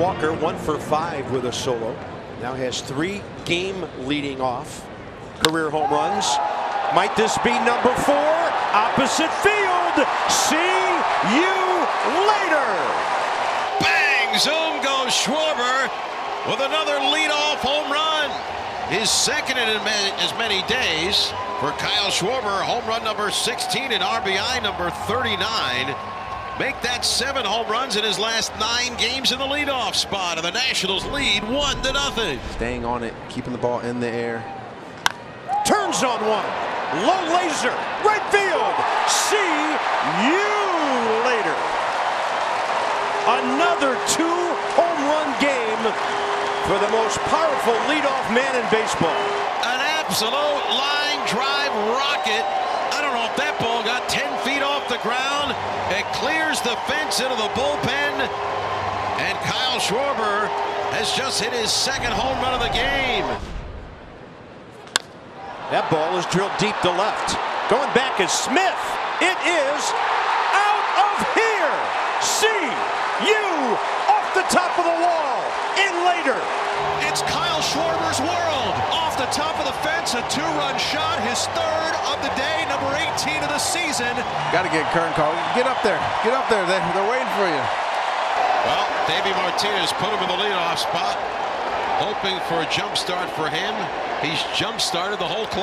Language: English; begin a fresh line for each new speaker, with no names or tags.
Walker one for five with a solo. Now has three game leading off career home runs. Might this be number four? Opposite field. See you later.
Bang! Zoom goes Schwarber with another leadoff home run. His second in as many days for Kyle Schwarber. Home run number 16 and RBI number 39. Make that seven home runs in his last nine games in the leadoff spot. And the Nationals lead one to nothing.
Staying on it, keeping the ball in the air.
Turns on one. Low laser. Right field. See you later. Another two home run game for the most powerful leadoff man in baseball.
An absolute line drive rocket. I don't know if that ball got 10 feet off the ground. It clears the fence into the bullpen. And Kyle Schwarber has just hit his second home run of the game.
That ball is drilled deep to left. Going back is Smith. It is out of here. See you off the top of the wall. In later.
It's Kyle Schwarber's world. Off the top of the fence, a two-run shot, his third of the day, number 18 of the season.
Got to get Kern call. Get up there. Get up there. They, they're waiting for you.
Well, Davey Martinez put him in the leadoff spot, hoping for a jump start for him. He's jump started the whole club.